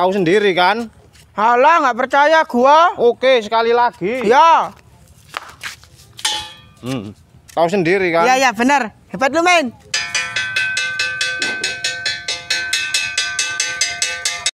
Tahu sendiri kan? Halah, nggak percaya gua. Oke, sekali lagi. Ya. Hmm. Tahu sendiri kan? Iya, iya, benar. Hebat lu, men.